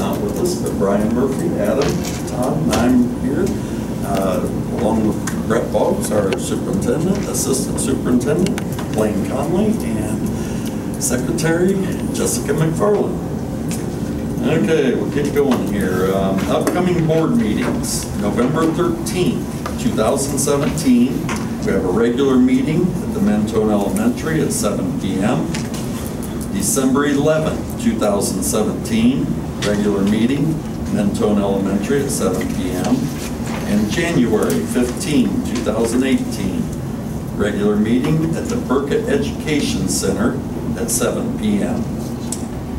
not with us, but Brian Murphy, Adam, Tom, I'm here, uh, along with Brett Boggs, our superintendent, assistant superintendent, Blaine Conley, and secretary Jessica McFarland. Okay, we'll get going here. Um, Upcoming board meetings, November 13th, 2017. We have a regular meeting at the Mentone Elementary at 7 PM. December 11th, 2017, regular meeting, Mentone Elementary at 7 PM. And January 15, 2018, regular meeting at the Burkett Education Center at 7 PM.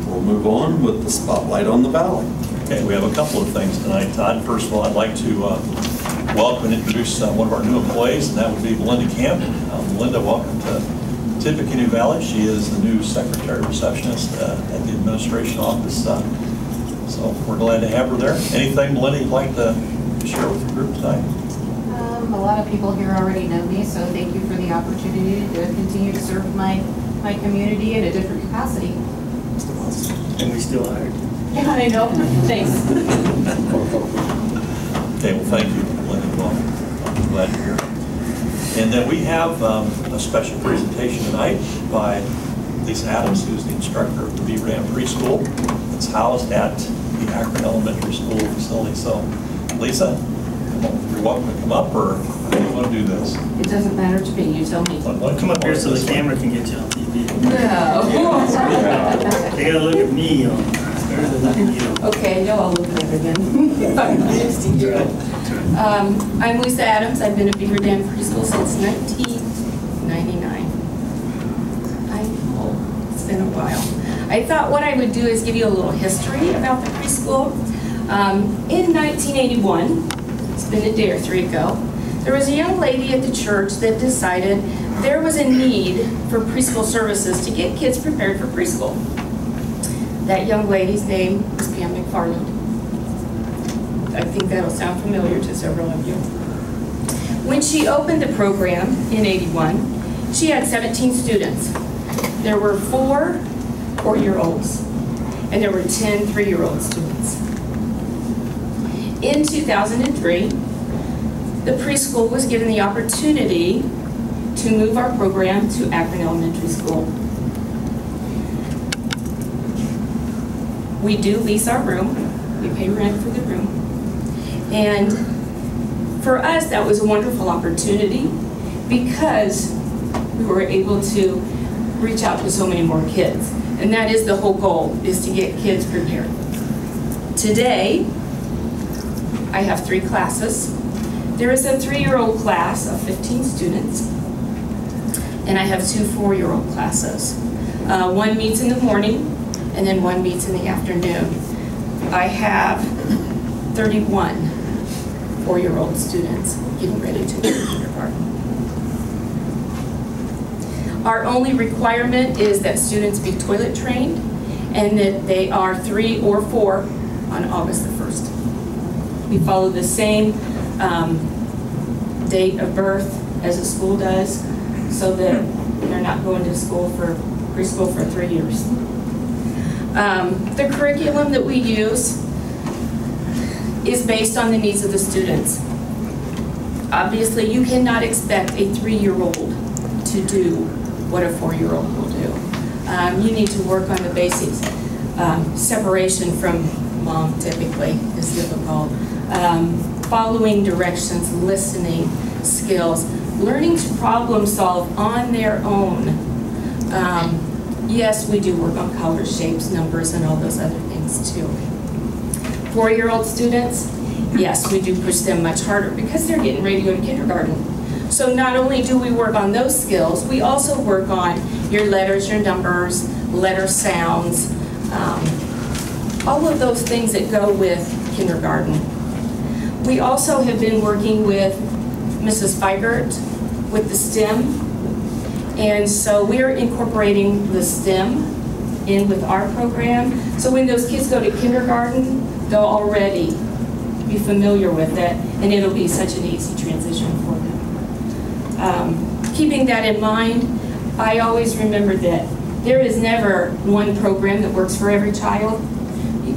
We'll move on with the spotlight on the ballot. Okay, we have a couple of things tonight, Todd. First of all, I'd like to uh, welcome and introduce uh, one of our new employees, and that would be Melinda Camp. Uh, Melinda, welcome to Tippecanoe Valley. She is the new secretary receptionist uh, at the administration office. uh, So we're glad to have her there. Anything, Melinda, you'd like to share with the group tonight? Um, A lot of people here already know me, so thank you for the opportunity to continue to serve my, my community in a different capacity. And we still hired. Yeah, I know, thanks. Okay, well, thank you, Melinda. Well, I'm glad you're here. And then we have um, a special presentation tonight by Lisa Adams, who's the instructor of the Beaver Dam Preschool. It's housed at the Akron Elementary School facility. So, Lisa, come on, you're welcome to come up, or how do you want to do this? It doesn't matter to me, you tell me. Want- want to Come up here so this the way? camera can get you on TV. No. They gotta look at me on, better than look at you. Okay, you'll look better then. Nice to hear it. Um, I'm Lisa Adams, I've been at Beaver Dam Preschool since 1999. I know, it's been a while. I thought what I would do is give you a little history about the preschool. Um, In 1981, it's been a day or three ago, there was a young lady at the church that decided there was a need for preschool services to get kids prepared for preschool. That young lady's name was Pam McFarland. I think that'll sound familiar to several of you. When she opened the program in 81, she had 17 students. There were four four-year-olds, and there were 10 three-year-old students. In 2003, the preschool was given the opportunity to move our program to Akron Elementary School. We do lease our room, we pay rent for the room. And for us, that was a wonderful opportunity because we were able to reach out to so many more kids. And that is the whole goal, is to get kids prepared. Today, I have three classes. There is a three-year-old class of 15 students, and I have two four-year-old classes. Uh, One meets in the morning, and then one meets in the afternoon. I have 31 four-year-old students getting ready to go to kindergarten. Our only requirement is that students be toilet trained and that they are three or four on August the 1st. We follow the same um, date of birth as the school does so that they're not going to school for preschool for three years. Um, The curriculum that we use is based on the needs of the students. Obviously, you cannot expect a three-year-old to do what a four-year-old will do. Um, You need to work on the basics. Um, Separation from mom typically is difficult. Um, Following directions, listening skills, learning to problem solve on their own. Um, Yes, we do work on color, shapes, numbers, and all those other things too. Four-year-old students, yes, we do push them much harder because they're getting ready to go to kindergarten. So not only do we work on those skills, we also work on your letters, your numbers, letter sounds, um, all of those things that go with kindergarten. We also have been working with Mrs. Feigert with the STEM. And so we're incorporating the STEM in with our program. So when those kids go to kindergarten, they'll already be familiar with it, and it'll be such an easy transition for. Um, Keeping that in mind, I always remember that there is never one program that works for every child.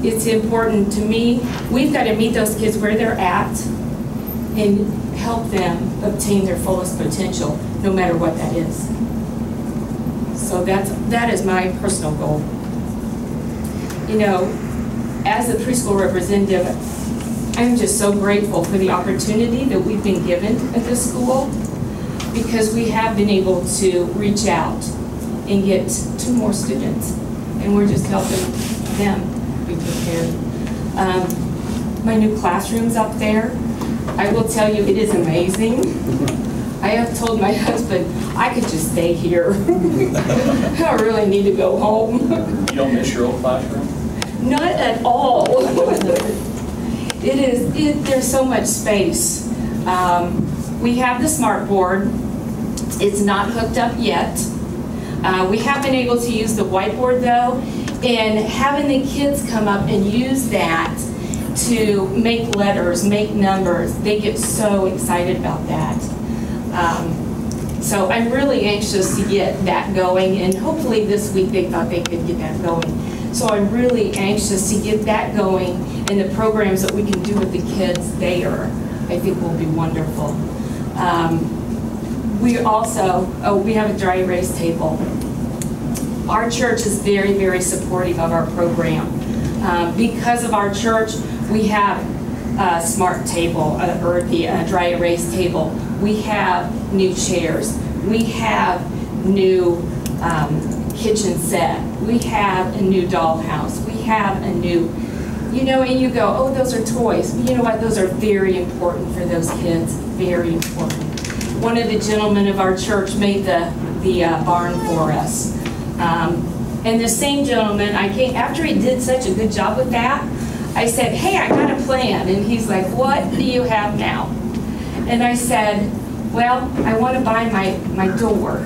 It's important to me, we've got to meet those kids where they're at and help them obtain their fullest potential, no matter what that is. So that's, that is my personal goal. You know, as a preschool representative, I'm just so grateful for the opportunity that we've been given at this school because we have been able to reach out and get two more students. And we're just helping them be prepared. Um, My new classroom's up there. I will tell you, it is amazing. I have told my husband, I could just stay here. I really need to go home. You don't miss your old classroom? Not at all. It is, it, there's so much space. Um, We have the smart board. It's not hooked up yet. Uh, We have been able to use the whiteboard though, and having the kids come up and use that to make letters, make numbers, they get so excited about that. Um, So I'm really anxious to get that going, and hopefully this week they thought they could get that going. So I'm really anxious to get that going, and the programs that we can do with the kids there, I think will be wonderful. Um, We also, oh, we have a dry erase table. Our church is very, very supportive of our program. Um, Because of our church, we have a smart table, uh, or the uh, dry erase table. We have new chairs. We have new um, kitchen set. We have a new dollhouse. We have a new, you know, and you go, oh, those are toys. But You know what? Those are very important for those kids, very important. One of the gentlemen of our church made the, the uh, barn for us. Um, And the same gentleman, I came, after he did such a good job with that, I said, hey, I got a plan. And he's like, what do you have now? And I said, well, I want to buy my, my door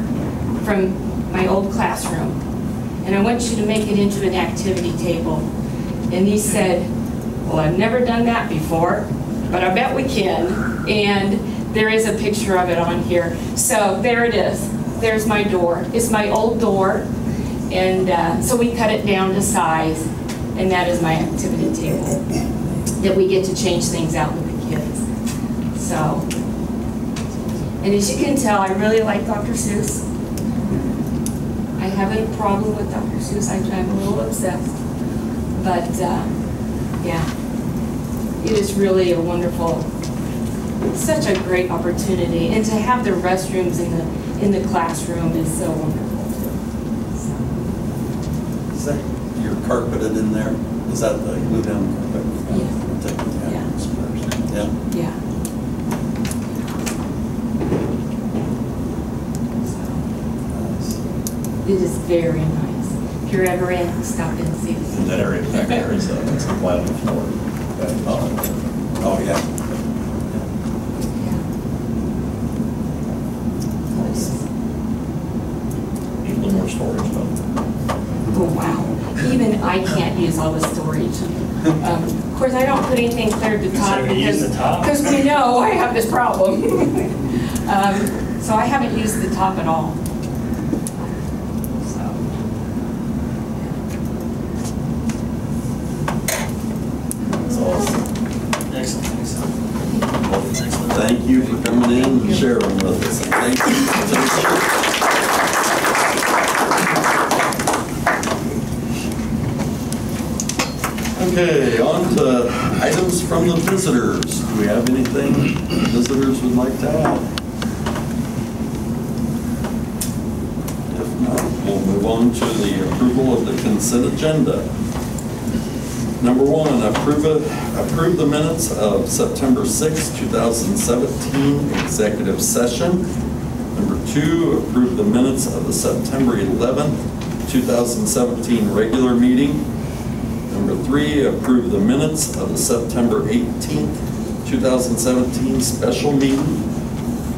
from my old classroom. And I want you to make it into an activity table. And he said, well, I've never done that before, but I bet we can. And there is a picture of it on here. So there it is. There's my door. It's my old door. And uh, so we cut it down to size, and that is my activity table, that we get to change things out with the kids. So, and as you can tell, I really like Dr. Seuss. I haven't a problem with Dr. Seuss, I- I'm a little obsessed. But, uh, yeah, it is really a wonderful, such a great opportunity. And to have the restrooms in the, in the classroom is so wonderful too. So. Is that, you're carpeted in there? Is that the glue down carpet? Yeah. Yeah. Yeah. Yeah. It is very nice. If you're ever in, stop in and see that area back there is a, it's a floor. Oh, Oh, yeah. Need a little more storage, though. Oh, wow. Even I can't use all the storage. Um, Of course, I don't put anything clear at the top So you use because, top? because we know I have this problem. Um, So I haven't used the top at all. So, It's awesome. Excellent, excellent. Thank you for coming in and sharing with us. Thank you. Okay, on to items from the visitors. Do we have anything visitors would like to add? If not, we'll move on to the approval of the consent agenda. Number one, approve, approve the minutes of September 6, 2017 executive session. Number two, approve the minutes of the September 11, 2017 regular meeting. Number three, approve the minutes of the September 18th, 2017 special meeting.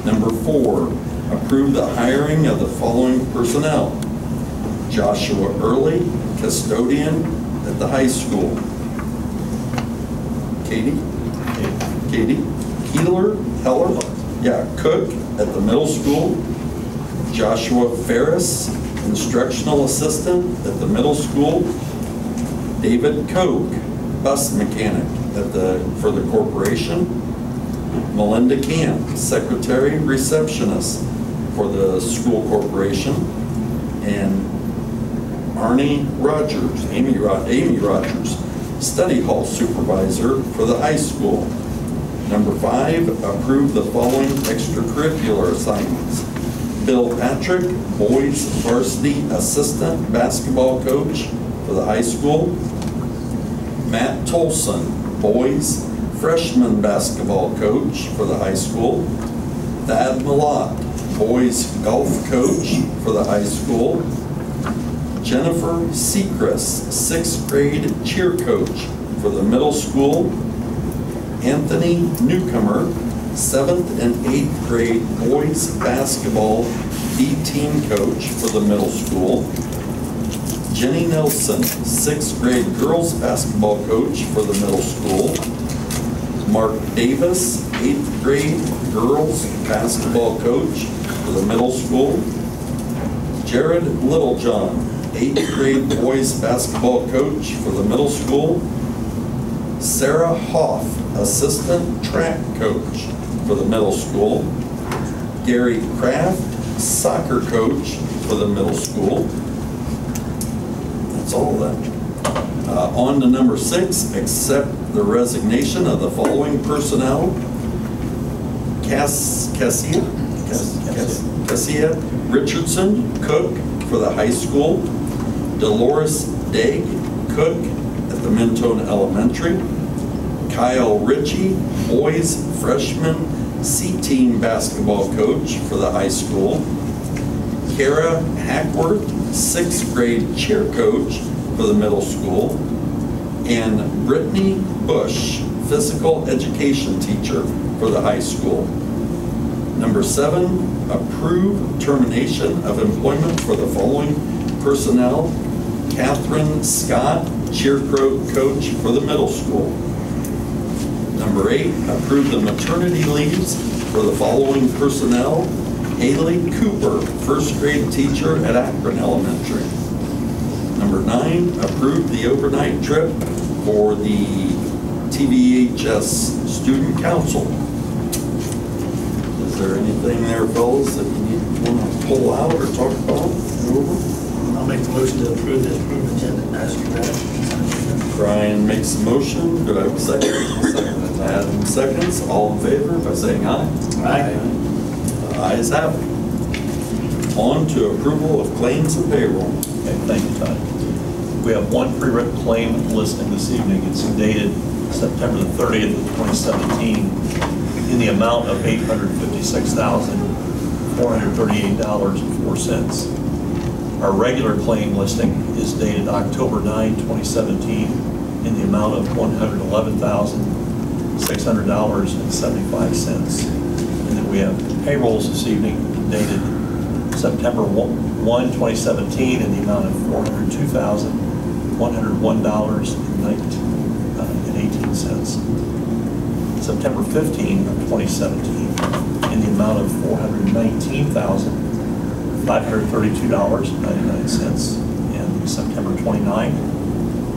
Number four, approve the hiring of the following personnel. Joshua Early, custodian at the high school. Katie? Katie. Keeler, Heller, yeah, cook at the middle school. Joshua Ferris, instructional assistant at the middle school. David Koch, bus mechanic at the, for the corporation. Melinda Camp, secretary receptionist for the school corporation. And Arnie Rogers, Amy Amy Rogers, study hall supervisor for the high school. Number five, approve the following extracurricular assignments. Bill Patrick, boys varsity assistant basketball coach for the high school. Matt Tolson, boys freshman basketball coach for the high school. Thad Malott, boys golf coach for the high school. Jennifer Sechrist, sixth grade cheer coach for the middle school. Anthony Newcomer, seventh and eighth grade boys basketball B-team coach for the middle school. Jenny Nelson, sixth grade girls basketball coach for the middle school. Mark Davis, eighth grade girls basketball coach for the middle school. Jared Littlejohn, eighth grade boys basketball coach for the middle school. Sarah Hoff, assistant track coach for the middle school. Gary Kraft, soccer coach for the middle school. That's all of that. Uh, On to number six, accept the resignation of the following personnel. Cass, Cassia, Cass- Cass- Cassia Richardson, cook for the high school. Dolores Daigle, cook at the Mentone Elementary. Kyle Ritchie, boys freshman C-team basketball coach for the high school. Kara Hackworth, sixth grade cheer coach for the middle school. And Brittany Bush, physical education teacher for the high school. Number seven, approve termination of employment for the following personnel. Catherine Scott, cheer coach for the middle school. Number eight, approve the maternity leaves for the following personnel. Haley Cooper, first grade teacher at Akron Elementary. Number nine, approve the overnight trip for the TVHS Student Council. Is there anything there, fellas, that you need, to pull out or talk about? I'll make the motion to approve the approved agenda as read. Brian makes the motion, do I have a second? Adam seconds, all in favor by saying aye. Aye. Ayes have it. On to approval of claims and payroll. Okay, thank you, Todd. We have one pre-written claim listing this evening. It's dated September the 30th of 2017 in the amount of $856,438.04. Our regular claim listing is dated October 9, 2017 in the amount of $111,600.75. And then we have payrolls this evening dated September 1, 2017, in the amount of $402,101.18. Uh, September 15 of 2017, in the amount of $419,532.99. And September 29,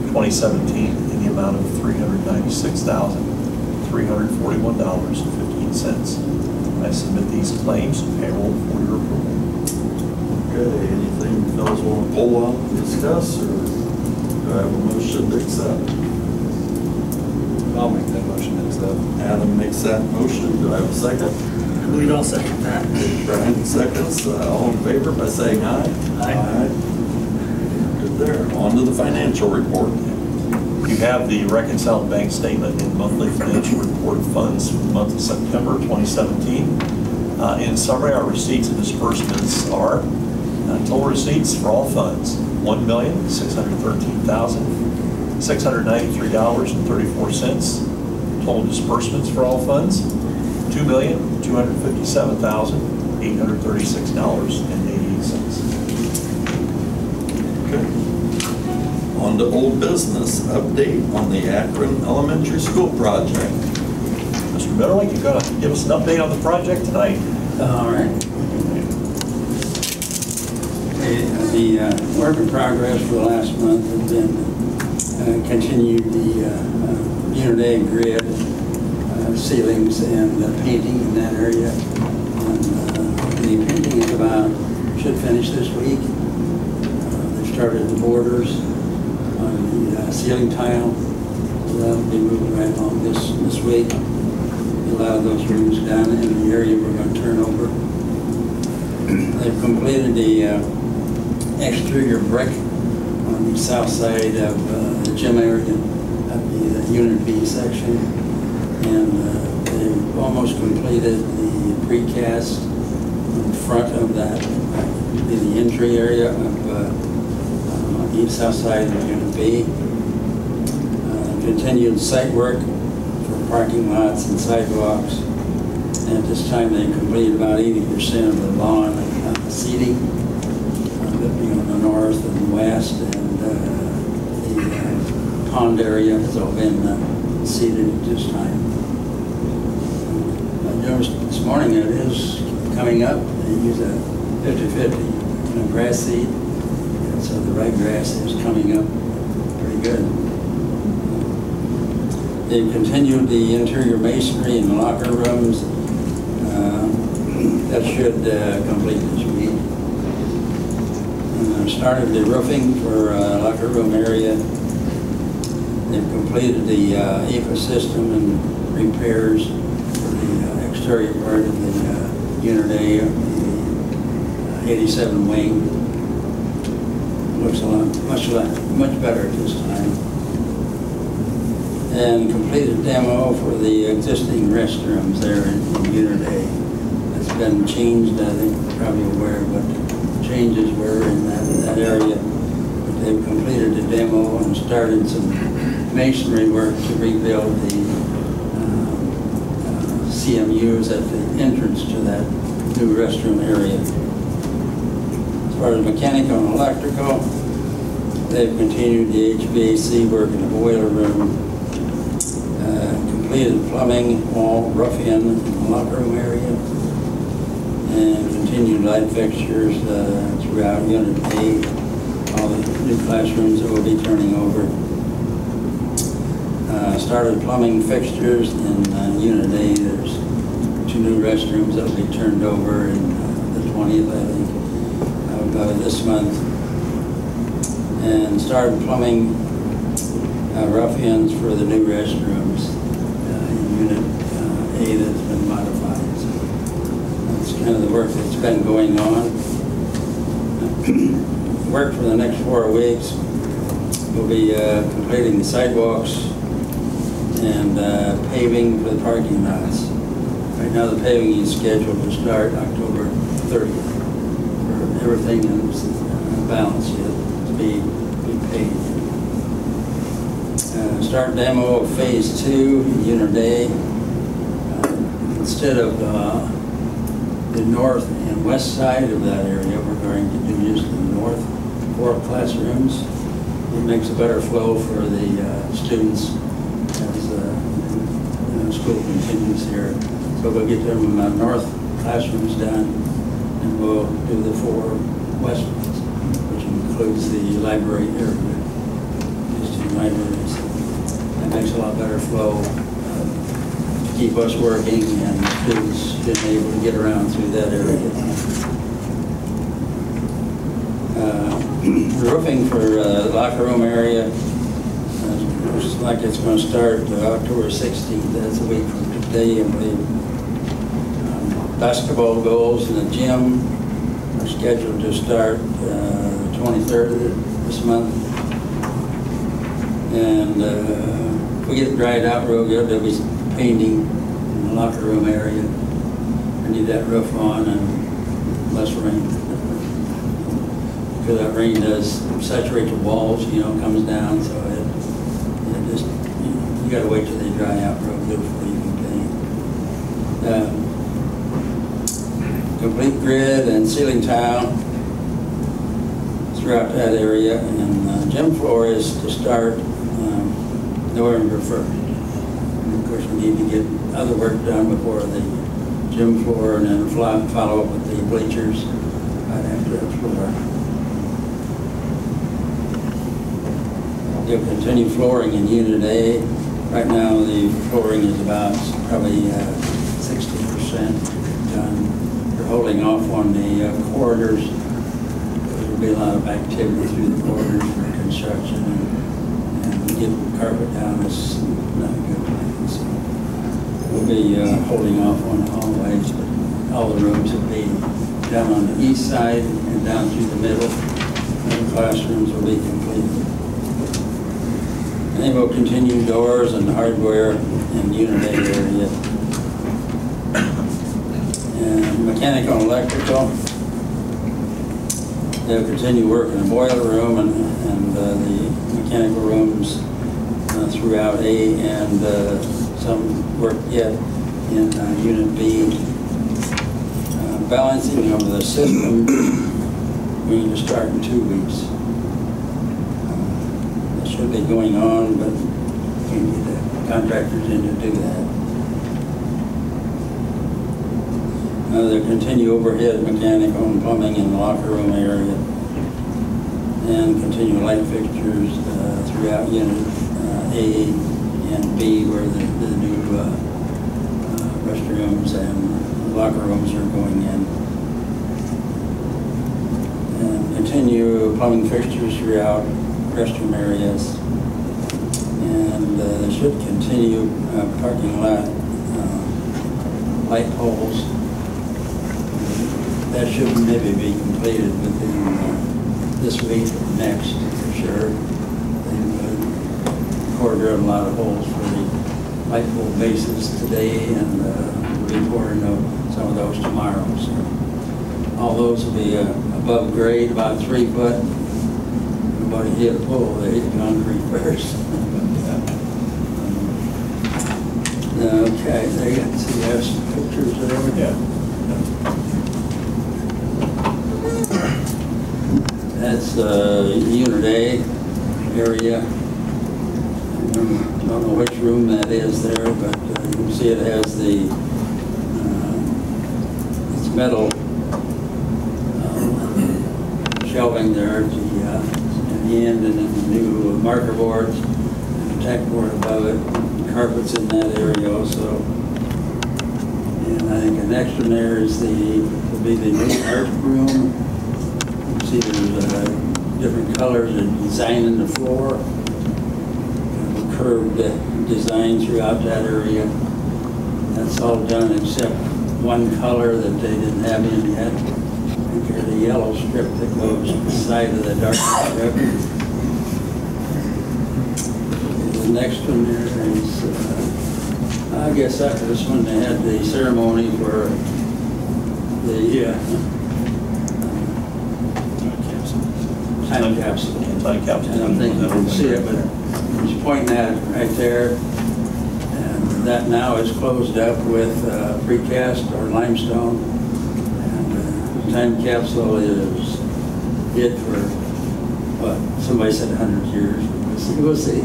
2017, in the amount of $396,341.15. I submit these claims to payroll for your approval. Okay, anything fellas want to pull out and discuss, or do I have a motion to accept? I'll make that motion to accept. Adam makes that motion, do I have a second? I believe I'll second that. Brian seconds, Uh, all in favor by saying aye? Aye. Good there, on to the financial report. You have the reconciled bank statement and monthly financial report funds for the month of September 2017. Uh, in summary, our receipts and disbursements are uh, total receipts for all funds $1,613,693.34. Total disbursements for all funds $2,257,836. On to old business, update on the Akron Elementary School project. Mr. Mitterley, you gotta give us an update on the project tonight. All right. The uh, work in progress for the last month has been, uh, continued the uh, unit A grid, ceilings and painting in that area. The painting is about, should finish this week. They've started the borders the uh, ceiling tile. That'll be moving right along this, this week. A lot of those rooms down in the area we're going to turn over. They've completed the uh, exterior brick on the south side of uh, the gym area, at the uh, Unit B section. And uh, they've almost completed the precast in front of that, in the entry area of, uh, uh, on the east south side of Unit B. Uh, Continued site work for parking lots and sidewalks. And at this time, they completed about eighty percent of the lawn uh, seeding, uh, that being on the north and the west, and uh, the uh, pond area has all been uh, seeded at this time. I noticed this morning it is coming up, they use a 50/50, you know, grass seed, and so the right grass is coming up pretty good. They've continued the interior masonry in locker rooms. Uh, That should uh, complete this week. They've started the roofing for uh, locker room area. They've completed the uh, system and repairs for the uh, exterior part of the uh, Unit A of the uh, 87 wing. Looks a lot, much, much better this time and completed demo for the existing restrooms there in Unit A. It's been changed, I think you're probably aware of what the changes were in that, that area. But they've completed the demo and started some masonry work to rebuild the um, uh, CMUs at the entrance to that new restroom area. As far as mechanical and electrical, they've continued the HVAC work in the boiler room, uh, completed plumbing, wall, rough-in locker room area, and continued light fixtures uh, throughout Unit A, all the new classrooms that we'll be turning over. Uh, Started plumbing fixtures in uh, Unit A, there's two new restrooms that'll be turned over in uh, the 20th, I think, uh, this month. And started plumbing uh, rough-ins for the new restrooms uh, in Unit uh, A that's been modified. So That's kind of the work that's been going on. Work for the next four weeks. We'll be uh, completing the sidewalks and uh, paving for the parking lots. Right now, the paving is scheduled to start October 30th. For everything is balanced yet be be paved. Uh, Start demo of phase two, unit A. Uh, Instead of uh, the north and west side of that area, we're going to do just the north four classrooms. It makes a better flow for the uh, students as uh, you know, school continues here. So we'll get them uh, north classrooms done, and we'll do the four west includes the library area, these two libraries. That makes a lot better flow uh, to keep us working and students being able to get around through that area. Uh, Roofing for uh, locker room area, uh, looks like it's going to start uh, October 16th, that's a week from today, I believe. Um, Basketball goals in the gym are scheduled to start uh, 23rd of this month. And uh, we get dried out real good, there'll be painting in the locker room area. We need that roof on and less rain. Because that rain does saturate the walls, you know, comes down, so it, it just, you gotta wait till they dry out real good before you can paint. Um, Complete grid and ceiling tile throughout that area, and uh, gym floor is to start um, November 1st. And of course, we need to get other work done before the gym floor, and then follow up with the bleachers right after that floor. They'll continue flooring in Unit A. Right now, the flooring is about probably uh, 60% done. They're holding off on the uh, corridors. Be a lot of activity through the corridors for construction and and getting carpet down is not a good plan. So We'll be uh, holding off on the hallways, but all the rooms will be down on the east side and down through the middle. And the classrooms will be completed. And we'll continue doors and hardware in Unit area. And mechanical and electrical, they'll continue work in the boiler room and, and uh, the mechanical rooms uh, throughout A and uh, some work yet in uh, Unit B. Uh, Balancing of the system, we need to start in two weeks. Uh, It should be going on, but we need the contractors in to do that. Uh, They continue overhead mechanical and plumbing in the locker room area. And continue light fixtures uh, throughout unit uh, A and B where the, the new uh, uh, restrooms and locker rooms are going in. And continue plumbing fixtures throughout restroom areas. And uh, should continue uh, parking lot light poles that should maybe be completed within uh, this week or next, for sure. They've quartered a lot of holes for the light pole bases today, and uh, we'll be pouring some of those tomorrow. So All those will be uh, above grade, about three foot. Nobody hit a pole, they hit concrete first. Okay, they got, there's pictures there. Yeah. That's uh, Unit A area. I don't know which room that is there, but uh, you can see it has the, uh, it's metal uh, shelving there at the, uh, the end, and then the new marker boards, and tack board above it, carpets in that area also. And I think the next there is the, will be the new art room. See, there's uh, different colors and design in the floor. Curved design throughout that area. That's all done except one color that they didn't have in yet. There's a yellow strip that goes beside of the dark strip. The next one there is, uh, I guess after this one, they had the ceremony for the, uh, time capsule. Time capsule. I don't think see it, but he's pointing at it right there. And that now is closed up with uh, precast or limestone. And uh, time capsule is it for, what, somebody said 100 years. We'll see-.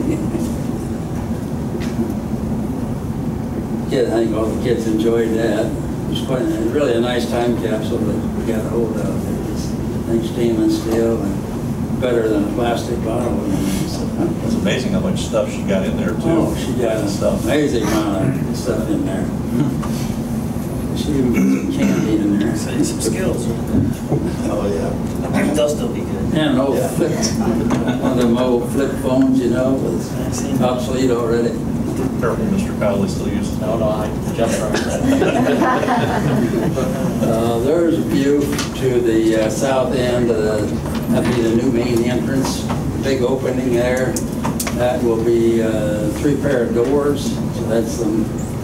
Yeah, I think all the kids enjoyed that. It was quite, really a nice time capsule that we got a hold of. It was, I think stainless steel and better than a plastic bottle. It's amazing how much stuff she got in there too. Oh, she got Lots an stuff. amazing amount of stuff in there. She even put some candy in there. Say some skills. Oh, yeah. They'll still be good. And an old flip, one of them old flip phones, you know, was obsolete already. Careful, Mr. Powell, they still use it. No, no, I jumped from Uh, There's a view to the uh, south end, of the- that'd be the new main entrance, big opening there. That will be uh, three pair of doors, so that's the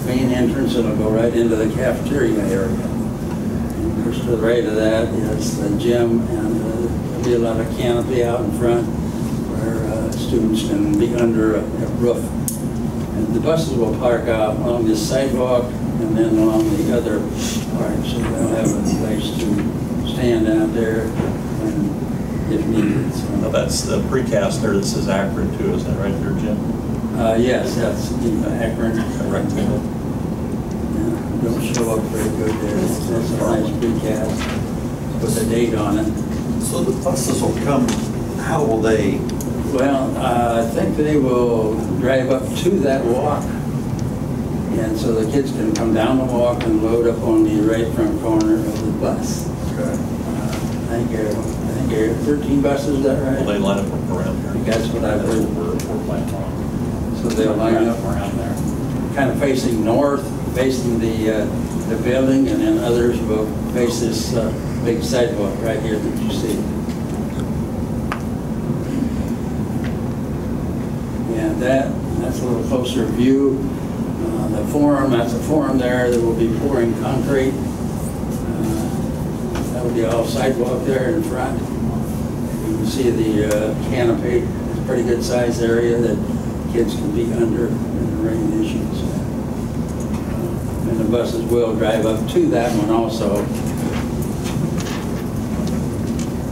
main entrance, and it'll go right into the cafeteria area. And Of course, to the right of that is the gym, and uh, there'll be a lot of canopy out in front where uh, students can be under a a roof And the buses will park out along this sidewalk and then along the other part, so they'll have a place to stand out there when, if needed, Now, that's the precast there that says Akron too, is that right there, Jim? Uh, yes, that's the Akron. That rectangle? Yeah, Don't show up very good there, It's- that's a nice precast, with a date on it. So the buses will come, how will they, Well, uh, I think they will drive up to that walk. And so the kids can come down the walk and load up on the right front corner of the bus. Uh, I think there, I think there are 13 buses, is that Will they line up around here? That's what I've heard. we're, we're planning on. So they'll line up Around there. kind of facing north, facing the, uh, the building, and then others will face this uh, big sidewalk right here that you see. And that, that's a little closer view. Uh, The forum, that's a forum there, that will be pouring concrete. Uh, That will be all sidewalk there in front. You can see the uh, canopy, it's a pretty good sized area that kids can be under in the rain issues. And the buses will drive up to that one also.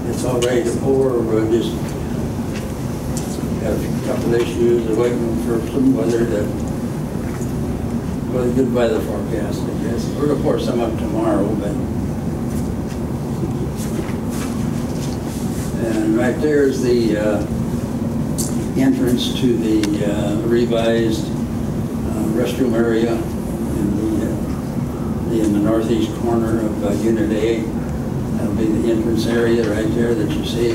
It's all ready to pour, we're just a couple issues, we're waiting for some weather to, well, good weather forecast, I guess. We're gonna pour some up tomorrow, but. And right there is the uh, entrance to the uh, revised uh, restroom area in the, uh, in the northeast corner of uh, Unit A. That'll be the entrance area right there that you see.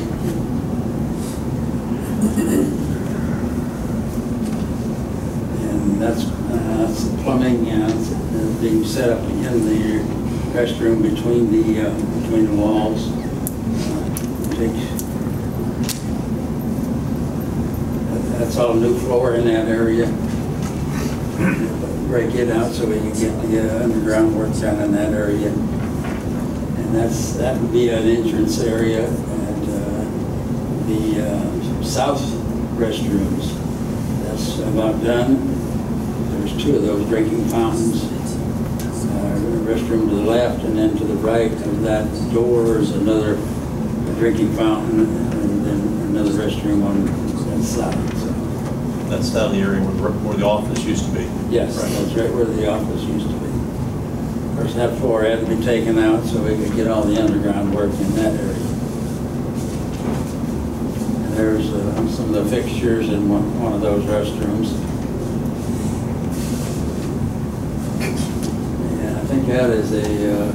And that's, plumbing, it's, uh, being set up in the restroom between the, uh, between the walls. Uh, that's all new floor in that area. Break it out so we can get the uh, underground work done in that area. And that's, that would be an entrance area and uh, the south restrooms. That's about done. Two of those drinking fountains. Uh, Restroom to the left and then to the right of that door is another drinking fountain and then another restroom on that side. So, That's down the area where, where the office used to be. Yes, Right. that's right where the office used to be. Of course, that floor had to be taken out so we could get all the underground work in that area. And there's uh, some of the fixtures in one, one of those restrooms. That is a uh,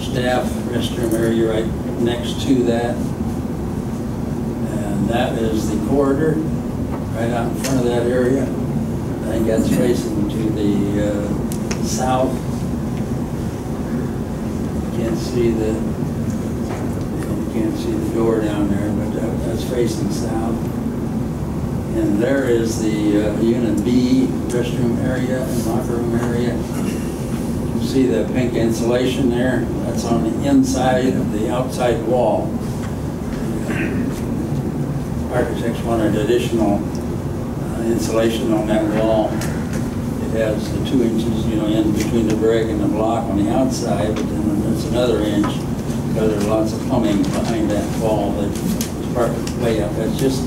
staff restroom area right next to that. And that is the corridor, right out in front of that area. I think that's facing to the uh, south. Can't see the, you can't see the door down there, but that- that's facing south. And there is the uh, Unit B restroom area and locker room area. See the pink insulation there? That's on the inside of the outside wall. Architects wanted additional uh, insulation on that wall. It has the two inches, you know, in between the brick and the block on the outside, but then there's another inch, because there's lots of plumbing behind that wall that is part of the layout. That's just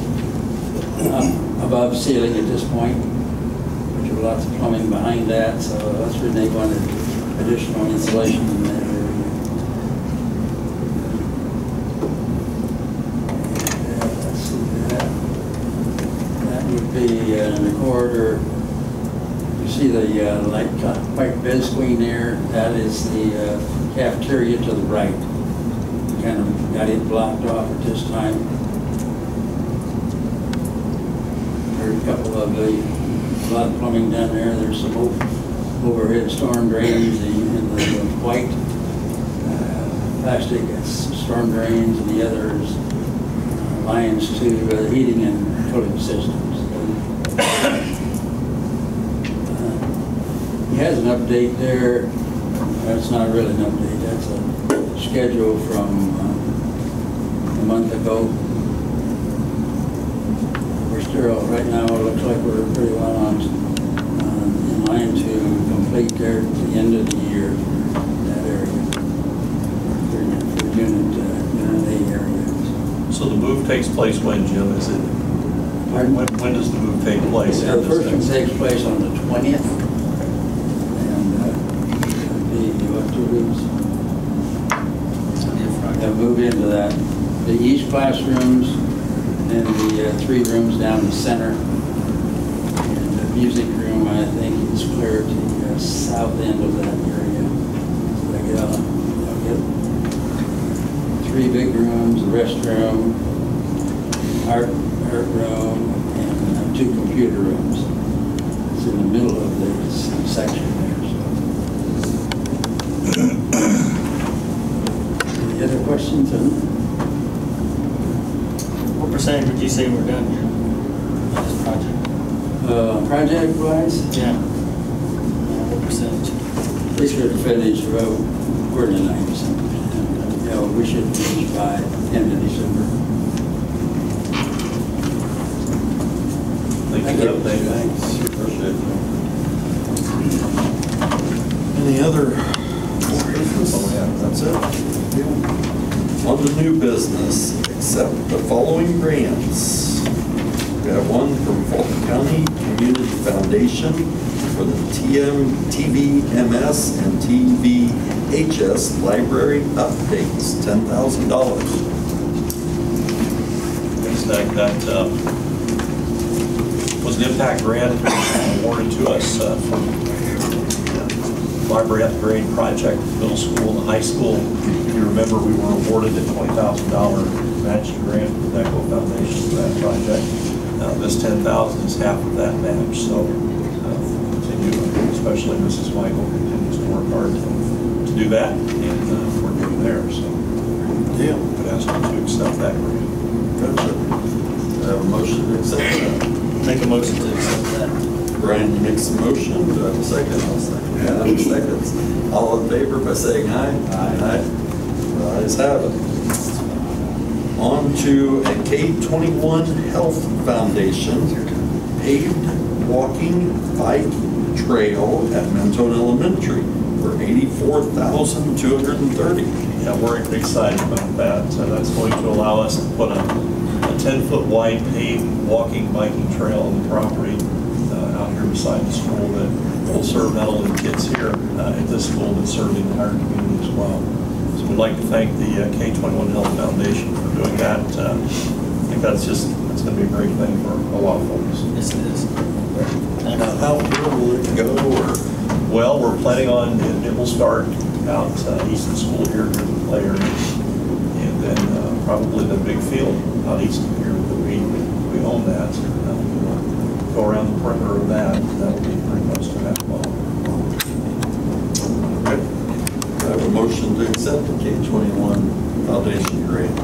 above ceiling at this point, but there's lots of plumbing behind that, so that's where they wanted additional insulation in that area. That, would be uh, in the corridor. You see the uh, light, uh, white Visqueen there, that is the uh, cafeteria to the right. Kind of got it blocked off at this time. There's a couple of the, a plumbing down there, there's some o- overhead storm drains and the white uh, plastic storm drains and the others uh, lines to uh, heating and cooling systems. Uh, He has an update there, that's not really an update, that's a schedule from uh, a month ago. We're still, right now, it looks like we're pretty well on complete there at the end of the year in that area. For for unit, uh, unit A area. So the move takes place when, Jim? Is it, Pardon? when, when does the move take place? The first one takes place on the 20th. And uh, the, what, two weeks? They'll move into that, the east classrooms, and the uh, three rooms down the center. And the music I think, is clear to the south end of that area. So they get, uh, three big rooms, a restroom, art, art room, and uh, two computer rooms. It's in the middle of the section there, so. Any other questions on What percentage would you say we're done here? Uh, project wise, Yeah. Yeah, What percentage? we should finish, well, we're in the ninety percent. Yeah, we should finish by end of December. Thank you for the update. Thanks, appreciate it. Any other business? Oh, yeah. That's it? On to new business, accept the following grants. Have one from Fulton County Community Foundation for the TM, TVMS and TVHS library updates, ten thousand dollars. Yes, that, uh, was an impact grant awarded to us uh, for uh, library upgrade project, middle school and high school. If you remember, we were awarded a $20,000 matching grant from the Echo Foundation for that project. Uh, This 10000 is half of that match, so uh, continue, especially Mrs. Michael continues to work hard to to do that, and uh, we're getting there, so. Deal. Would ask you to accept that grant. Gotcha. I have a motion to accept that. Make a motion to accept that. Brian makes a motion, do I have a second? I'll second. Adam seconds. All in favor by saying aye? Aye. The ayes have it. On to a K-21 Health Foundation paved walking bike trail at Mentone Elementary for 84,230. Yeah, we're excited about that. So that's going to allow us to put a, a 10-foot wide paved walking, biking trail on the property uh, out here beside the school that will serve not only kids here uh, at this school, but serve the entire community as well. So we'd like to thank the uh, K-21 Health Foundation for doing that. Uh, I think that's just, it's going to be a great thing for a lot of folks. Yes, it is. Now, how far will it go, or? Well, we're planning on, it it will start out uh, east of school here near the play area. And then uh, probably the big field out east of here that we, we own that. Uh, we'll Go around the perimeter of that, that'll be pretty close to that well. Okay. I have a motion to accept the K-21 Foundation grant.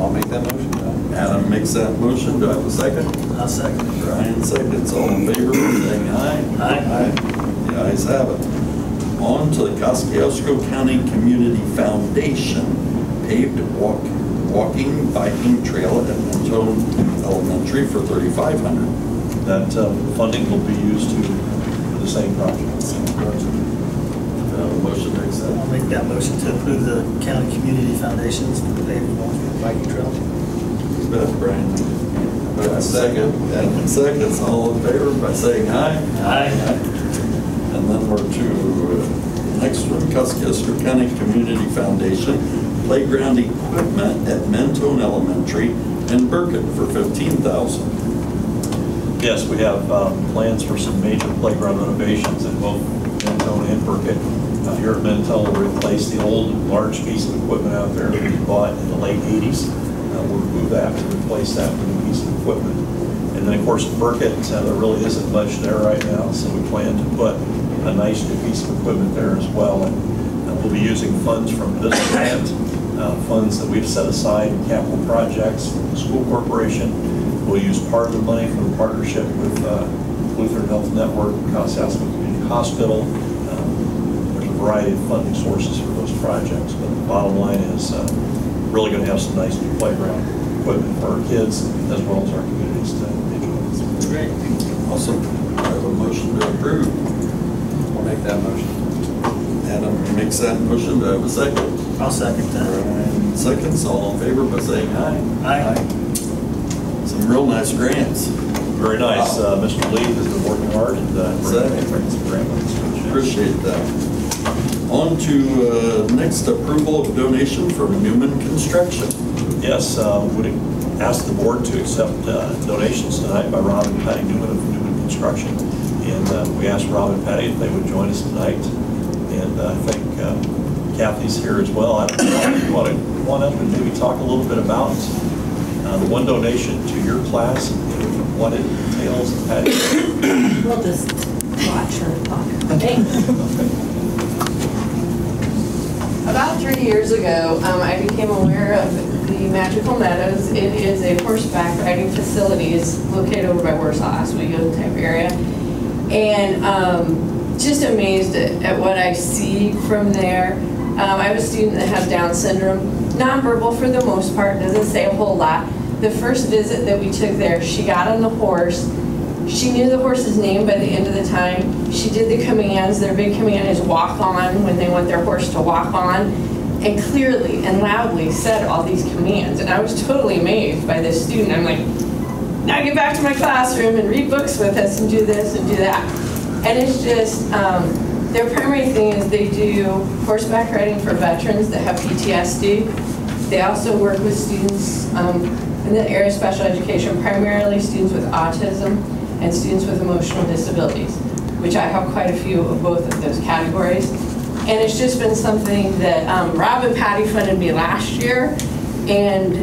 I'll make that motion. Adam makes that motion, do I have a second? I'll second it. Brian seconds, all in favor, saying aye? Aye. The ayes have it. On to the Kosciusko County Community Foundation paved walk, walking, biking trail at Mentone Elementary for thirty-five hundred. That uh, funding will be used to, for the same project. Motion to accept. I'll make that motion to approve the county community foundations for the paved walking biking trail. Beth, Brian. Do I have a second? Adam seconds, all in favor by saying aye? Aye. And then we're to, uh, next one, Kosciusko County Community Foundation, playground equipment at Mentone Elementary in Burket for fifteen thousand. Yes, we have um, plans for some major playground renovations at both Mentone and Burket. Uh, Here at Mentone, we'll replace the old large piece of equipment out there that we bought in the late 80s. We'll remove that to replace that with a piece of equipment. And then, of course, Burket, uh, there really isn't much there right now, so we plan to put a nice new piece of equipment there as well. And uh, we'll be using funds from this grant, uh, funds that we've set aside in capital projects, from the school corporation, We'll use part of the money from the partnership with uh, Lutheran Health Network, Kosciusko Community Hospital. Um, There's a variety of funding sources for those projects, but the bottom line is uh, really going to have some nice new playground equipment for our kids as well as our communities to enjoy. Great. Awesome. I have a motion to approve. I'll make that motion. Adam makes that motion, do I have a second? I'll second that. Brian seconds, all in favor by saying aye. Aye. Some real nice grants. Very nice. Uh, Mr. Lee has been working hard and uh, bringing bringing some grant money. Appreciate that. On to uh, next approval of donation from Newman Construction. Yes, uh, would ask the board to accept uh, donations tonight by Rob and Patty Newman of Newman Construction. And uh, we asked Rob and Patty if they would join us tonight. And uh, I think uh, Kathy's here as well. I don't know if you want to come on up and maybe talk a little bit about uh, the one donation to your class and what it entails. Patty? We'll just watch her talk. Okay. Three years ago, um, I became aware of the Magical Meadows. It is a horseback riding facility. It's located over by Warsaw, Oswego type area. And um, just amazed at, at what I see from there. Um, I have a student that has Down syndrome, nonverbal for the most part, doesn't say a whole lot. The first visit that we took there, she got on the horse. She knew the horse's name by the end of the time. She did the commands. Their big command is walk on when they want their horse to walk on. And clearly and loudly said all these commands. And I was totally amazed by this student. I'm like, now get back to my classroom and read books with us and do this and do that. And it's just, um, their primary thing is they do horseback riding for veterans that have PTSD. They also work with students um, in the area of special education, primarily students with autism and students with emotional disabilities, which I have quite a few of both of those categories. And it's just been something that um, Rob and Patty funded me last year, and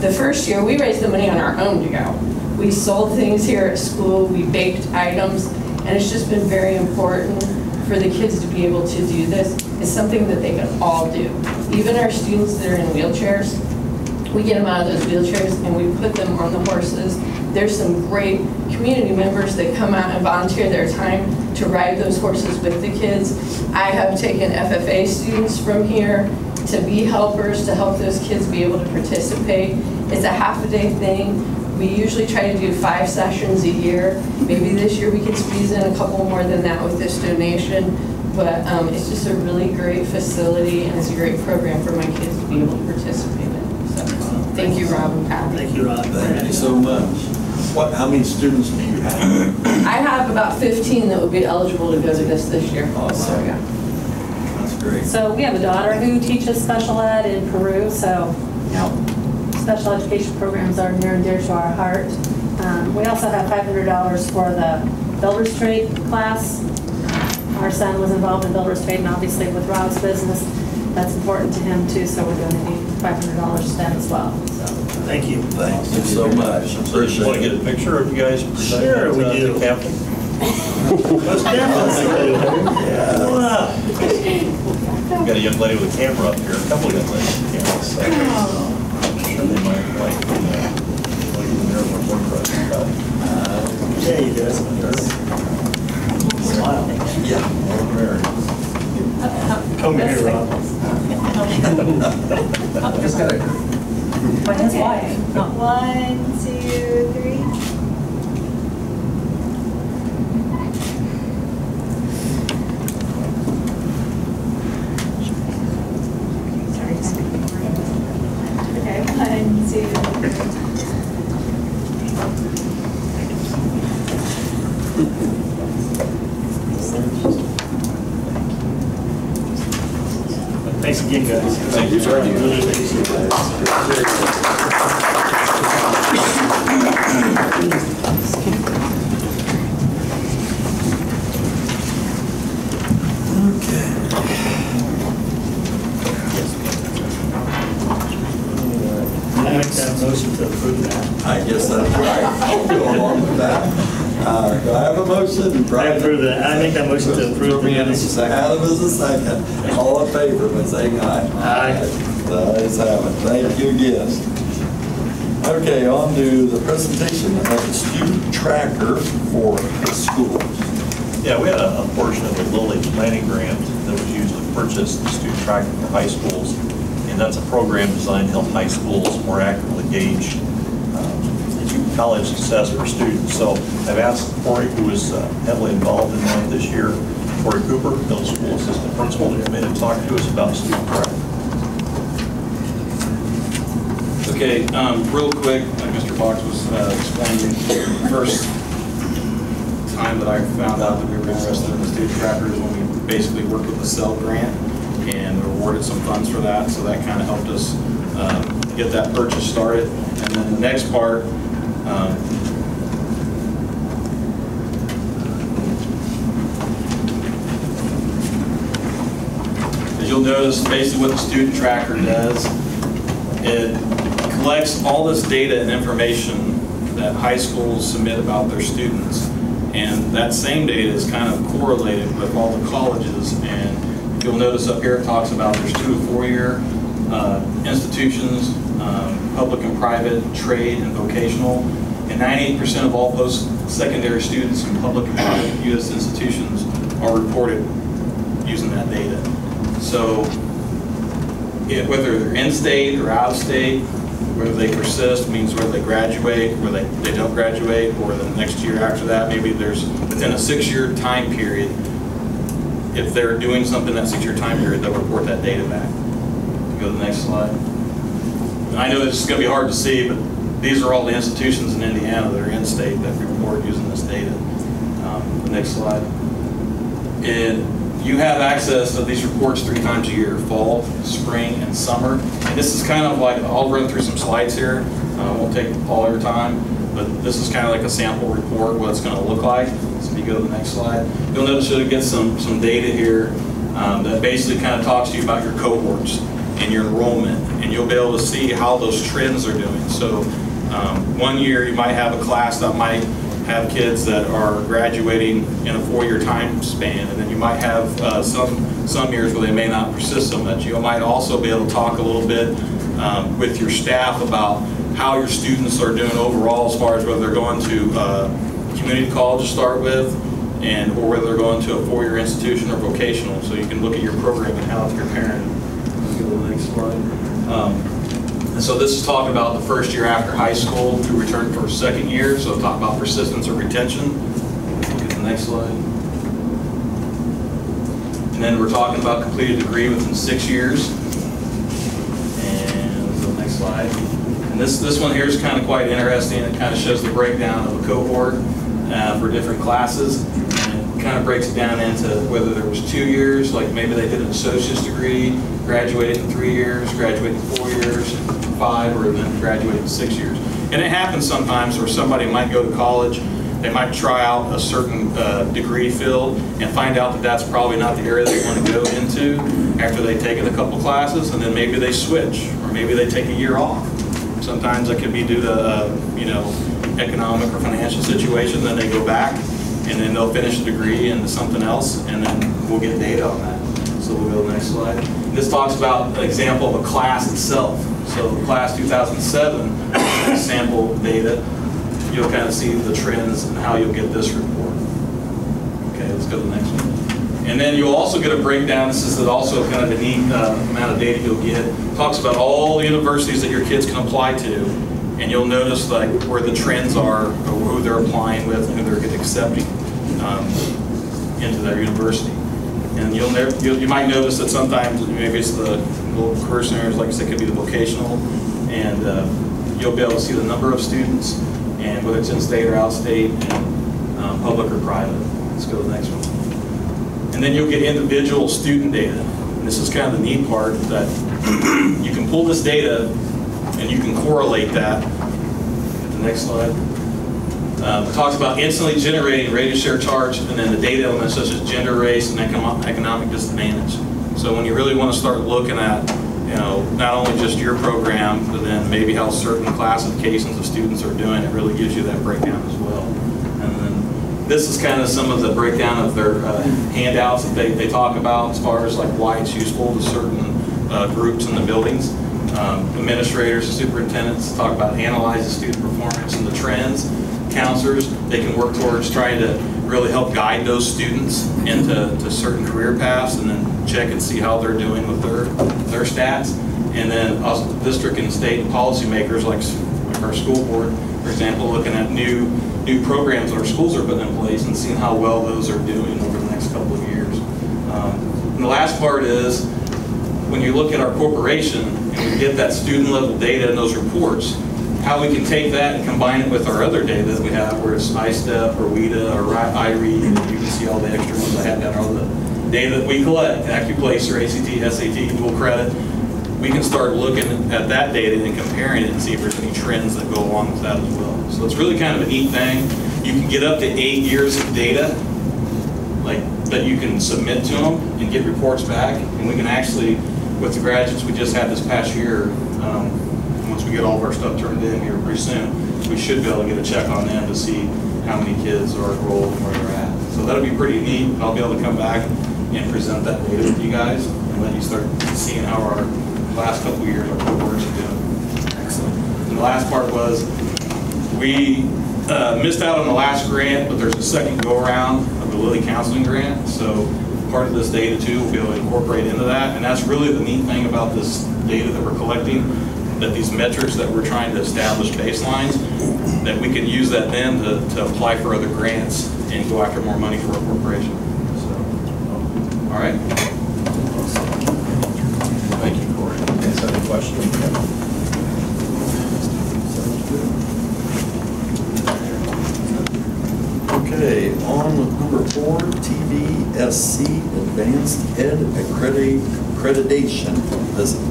the first year, we raised the money on our own to go. We sold things here at school, we baked items, and it's just been very important for the kids to be able to do this. It's something that they can all do. Even our students that are in wheelchairs, we get them out of those wheelchairs and we put them on the horses. There's some great community members that come out and volunteer their time to ride those horses with the kids. I have taken FFA students from here to be helpers, to help those kids be able to participate. It's a half a day thing. We usually try to do five sessions a year. Maybe this year we could squeeze in a couple more than that with this donation. But um, it's just a really great facility and it's a great program for my kids to be able to participate in. So, thank you, Rob and Pat. Thank you, Rob. Thank you so much. What, how many students do you have? I have about 15 that would be eligible to go to this this year. Oh, wow. So, yeah. That's great. So we have a daughter who teaches special ed in Peru, so, you know, special education programs are near and dear to our heart. Um, We also have $500 for the builder's trade class. Our son was involved in builder's trade, and obviously with Rob's business, that's important to him too, so we're donating $500 to as well, so. Thank you. Thank you so much. I appreciate it. Want to get a picture of you guys Sure, we uh, do. to Kathy? Most definitely. Wow. We've got a young lady with a camera up here, a couple of young ladies with cameras, so I'm sure they might like, uh, like the mirror report for us. Uh, Yeah, you do. Smile. Yeah. more Mary. Come here, Rob. Just gotta His wife. One, two, three. Okay, one, two, three. Thanks again, guys. Thank you. Really appreciate it. I make that motion to approve that. I guess that's right. I'll go along with that. Uh, Do I have a motion? I Brian? approve that. I make that motion to approve the minutes. Adam is a second. All in favor, by saying aye. Aye. The ayes have it. Thank you again. Okay, on to the presentation of the student tracker for the schools. Yeah, we had a a portion of the Lilly Planning Grant that was used to purchase the student tracking for high schools. And that's a program designed to help high schools more accurately gauge um, college success for students. So I've asked Corey, who was uh, heavily involved in that this year, Corey Cooper, middle school assistant principal, to come in and talk to us about student prep. Okay, um, real quick, like Mr. Fox was uh, explaining, first time that I found out that we were interested in the student tracker is when we basically worked with the cell grant and awarded some funds for that, so that kind of helped us um, get that purchase started. And then the next part, um, as you'll notice, basically what the student tracker does, it collects all this data and information that high schools submit about their students. And that same data is kind of correlated with all the colleges. And you'll notice up here, it talks about there's two to four-year uh, institutions, um, public and private, trade and vocational. And 98% of all post-secondary students in public and private U.S. institutions are reported using that data. So whether they're in-state or out-of-state, whether they persist means whether they graduate, or they, they don't graduate, or the next year after that, maybe there's, within a six-year time period, if they're doing something that six-year time period, they'll report that data back. Go to the next slide. And I know this is gonna be hard to see, but these are all the institutions in Indiana that are in-state that report using this data. Um, The next slide. And you have access to these reports three times a year, fall, spring, and summer. And this is kind of like, I'll run through some slides here. Uh, won't take all your time, but this is kind of like a sample report, what it's going to look like. So if you go to the next slide, you'll notice you'll get some, some data here um, that basically kind of talks to you about your cohorts and your enrollment. And you'll be able to see how those trends are doing. So um, one year you might have a class that might have kids that are graduating in a four-year time span, and then you might have uh, some, some years where they may not persist so much. You might also be able to talk a little bit um, with your staff about how your students are doing overall as far as whether they're going to uh, community college to start with, and or whether they're going to a four-year institution or vocational. So you can look at your program and how it's preparing. Let's go to the next slide. Um, and so this is talking about the first year after high school who return for a second year, so talk about persistence or retention. Look at the next slide. And then we're talking about completed degree within six years. And so next slide. And this, this one here is kind of quite interesting. It kind of shows the breakdown of a cohort uh, for different classes. And it kind of breaks it down into whether there was two years, like maybe they did an associate's degree, graduated in three years, graduated in four years, five, or then graduated in six years. And it happens sometimes where somebody might go to college, they might try out a certain uh, degree field and find out that that's probably not the area they want to go into after they've taken a couple classes, and then maybe they switch, or maybe they take a year off. Sometimes it could be due to, uh, you know, economic or financial situation, then they go back, and then they'll finish the degree into something else, and then we'll get data on that. So we'll go to the next slide. This talks about an example of a class itself. So class 2007 sample data, you'll kind of see the trends and how you'll get this report. Okay, let's go to the next one. And then you'll also get a breakdown, this is also kind of a neat uh, amount of data you'll get. Talks about all the universities that your kids can apply to, and you'll notice like where the trends are, or who they're applying with, and who they're accepting um, into their university. And you'll never, you you might notice that sometimes maybe it's the little cursors, like I said, could be the vocational, and uh, you'll be able to see the number of students and whether it's in-state or out-state, and um, public or private. Let's go to the next one. And then you'll get individual student data. And this is kind of the neat part that you can pull this data and you can correlate that. The next slide. Talks about instantly generating rate of share charge and then the data elements such as gender, race, and econo- economic disadvantage. So when you really want to start looking at, you know, not only just your program, but then maybe how certain classifications of students are doing, it really gives you that breakdown as well. And then this is kind of some of the breakdown of their uh, handouts that they, they talk about as far as like why it's useful to certain uh, groups in the buildings. Um, administrators, superintendents talk about analyzing student performance and the trends. Counselors, they can work towards trying to really help guide those students into to certain career paths and then check and see how they're doing with their, their stats. And then us, district and state policymakers like our school board, For example, looking at new, new programs our schools are putting in place and seeing how well those are doing over the next couple of years. Um, And the last part is, when you look at our corporation and we get that student level data and those reports, how we can take that and combine it with our other data that we have, where it's ISTEP or WIDA or IREAD, and you can see all the extra ones I have down, all the data that we collect, AccuPlacer, ACT, SAT, dual credit. We can start looking at that data and comparing it and see if there's any trends that go along with that as well. So it's really kind of a neat thing. You can get up to eight years of data like, that you can submit to them and get reports back. And we can actually, with the graduates we just had this past year, um, we get all of our stuff turned in here pretty soon, we should be able to get a check on them to see how many kids are enrolled and where they're at. So that'll be pretty neat. I'll be able to come back and present that data with you guys and let you start seeing how our last couple years, our cohorts are doing. Excellent. And the last part was, we uh, missed out on the last grant, but there's a second go-around of the Lilly Counseling Grant. So part of this data too, we'll be able to incorporate into that. And that's really the neat thing about this data that we're collecting, that these metrics that we're trying to establish baselines, that we can use that then to, to apply for other grants and go after more money for our corporation. So, um, all right. Thank you, Corey. Any questions? Okay, on with number four, TVSC AdvancED Accredit- Accreditation Visit.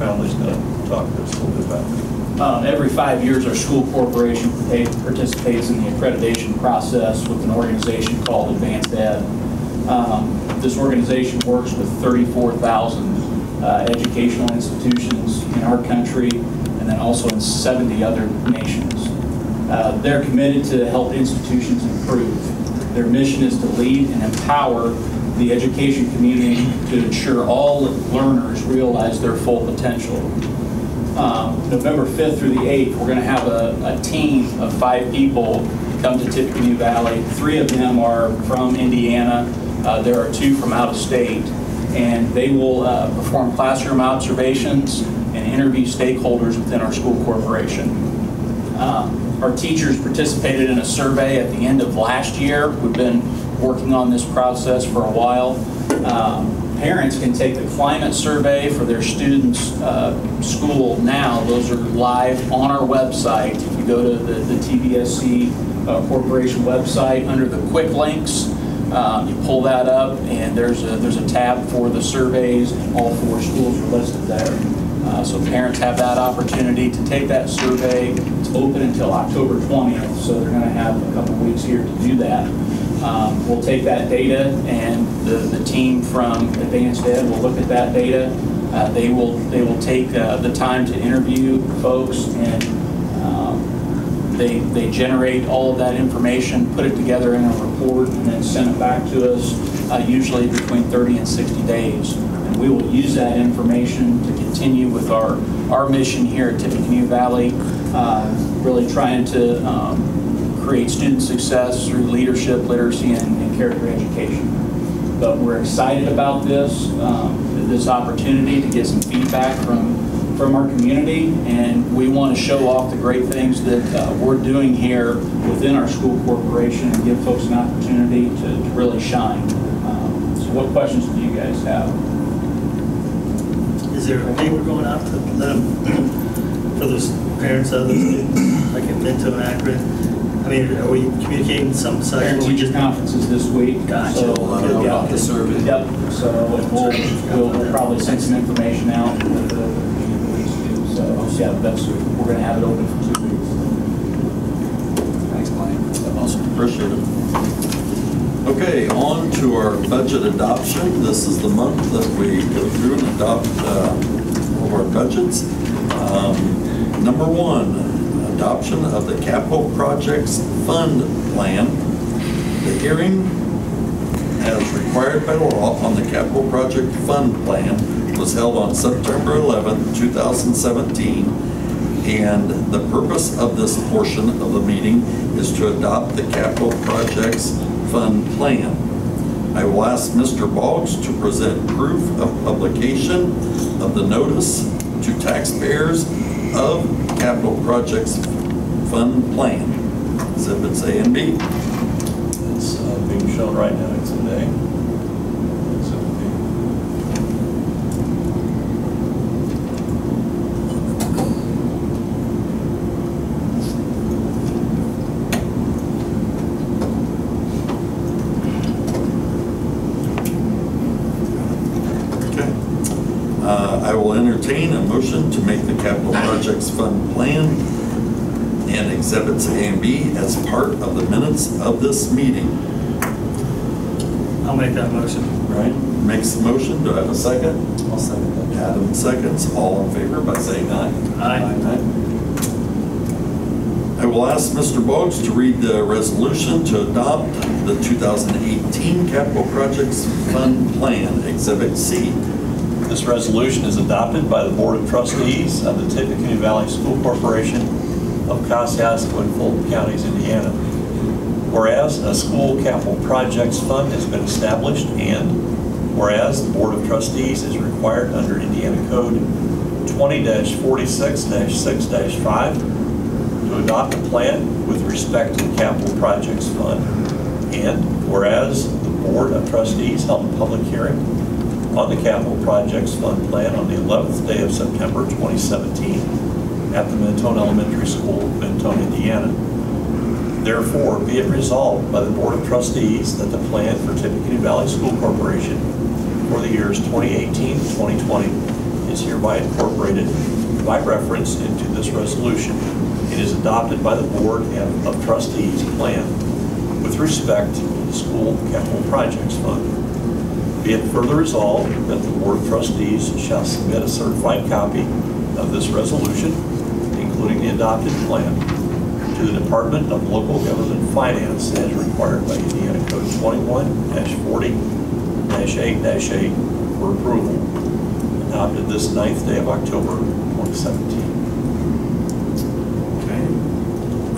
Conley's going to talk to us a little bit about. Um, Every five years, our school corporation participates in the accreditation process with an organization called AdvancED. Um, This organization works with 34,000 uh, educational institutions in our country and then also in 70 other nations. Uh, They're committed to help institutions improve. Their mission is to lead and empower the education community to ensure all learners realize their full potential um, November 5th through the 8th, we're going to have a, a team of five people come to Tippecanoe Valley. Three of them are from Indiana. Uh, there are two from out of state. And they will uh, perform classroom observations and interview stakeholders within our school corporation. Um, Our teachers participated in a survey at the end of last year. We've been working on this process for a while. Um, Parents can take the climate survey for their students' uh, school now. Those are live on our website. If you go to the the TVSC uh, Corporation website, under the quick links, um, you pull that up, and there's a, there's a tab for the surveys, all four schools are listed there. Uh, So parents have that opportunity to take that survey. It's open until October 20th, so they're going to have a couple weeks here to do that. Um, We'll take that data, and the, the team from AdvancED will look at that data. Uh, They will, they will take uh, the time to interview folks, and um, they, they generate all of that information, put it together in a report, and then send it back to us, uh, usually between 30 and 60 days. And we will use that information to continue with our, our mission here at Tippecanoe Valley, uh, really trying to um, create student success through leadership, literacy, and and character education. But we're excited about this, um, this opportunity to get some feedback from, from our community, and we want to show off the great things that uh, we're doing here within our school corporation and give folks an opportunity to to really shine. Um, So what questions do you guys have? Is there a paper going out to them, for those parents of those students, like if into an accurate? I mean, are we communicating some besides Parent we teacher just? conferences this week. Gotcha. so, Let them know yeah. about the survey. Yep, so we'll, we'll we'll probably send some information out with the, the- so, yeah, that's, we're gonna have it open for two weeks. Thanks, Blaine. Awesome, appreciate it. Okay, on to our budget adoption. This is the month that we go through and adopt uh, all of our budgets. Um, Number one, adoption of the capital projects fund plan. The hearing, as required by law, on the capital project fund plan was held on September 11, 2017, and the purpose of this portion of the meeting is to adopt the capital projects fund plan. I will ask Mr. Boggs to present proof of publication of the notice to taxpayers of capital projects Fund Plan, Exhibits A and B. It's uh, being shown right now, it's today. Exhibit B. Okay. Uh, I will entertain a motion to make the capital projects fund plan and exhibits A and B as part of the minutes of this meeting. I'll make that motion. Brian makes the motion. Do I have a second? I'll second that. Adam seconds. All in favor by saying aye. aye. Aye. I will ask Mr. Boggs to read the resolution to adopt the 2018 Capital Projects Fund Plan, Exhibit C. This resolution is adopted by the Board of Trustees of the Tippecanoe Valley School Corporation of Kosciusko and Fulton Counties, Indiana. Whereas a school capital projects fund has been established and whereas the Board of Trustees is required under Indiana Code 20-46-6-5 to adopt a plan with respect to the capital projects fund. And whereas the Board of Trustees held a public hearing on the Capital Projects Fund Plan on the 11th day of September 2017 at the Mentone Elementary School, Mentone, Indiana. Therefore, be it resolved by the Board of Trustees that the plan for Tippecanoe Valley School Corporation for the years 2018-2020 is hereby incorporated by reference into this resolution. It is adopted by the Board of Trustees plan with respect to the School Capital Projects Fund. Be it further resolved that the Board of Trustees shall submit a certified copy of this resolution, including the adopted plan, to the Department of Local Government Finance as required by Indiana Code 21-40-8-8 for approval. Adopted this ninth day of October 2017. Okay.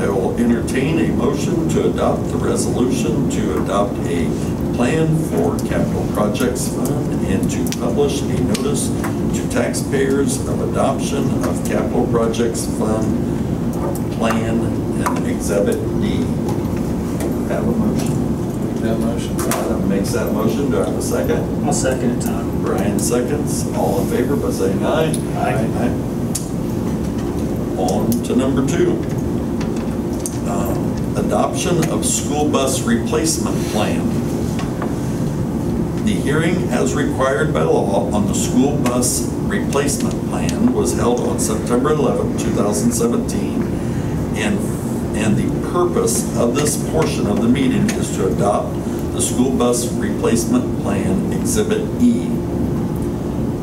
I will entertain a motion to adopt the resolution to adopt a plan for capital projects fund and to publish a notice to taxpayers of adoption of capital projects fund plan and exhibit D. Have a motion. Make that motion. Adam makes that motion. Do I have a second? I'll second it, Todd. Brian seconds. All in favor by saying aye. Aye. On to number two. Um, Adoption of school bus replacement plan. The hearing as required by law on the school bus replacement plan was held on September 11, 2017. And, and the purpose of this portion of the meeting is to adopt the school bus replacement plan Exhibit E.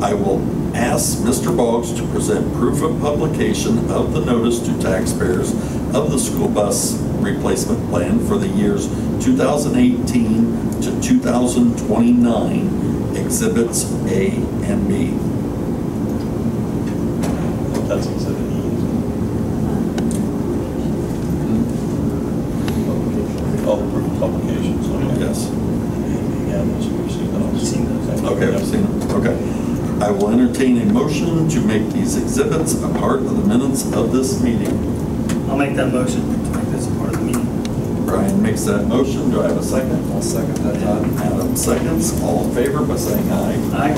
I will ask Mr. Boggs to present proof of publication of the notice to taxpayers of the school bus replacement plan for the years 2018 to 2029, Exhibits A and B. That's exhibit E. Hmm? Oh, the proof of publications, okay. Yes. Yeah, those, we've seen those. Seen those. Okay, I've seen it. Okay. I will entertain a motion to make these exhibits a part of the minutes of this meeting. I'll make that motion to make this a part of the meeting. Brian makes that motion. Do I have a second? I'll second that, Todd. Adam seconds. All in favor by saying aye. Aye.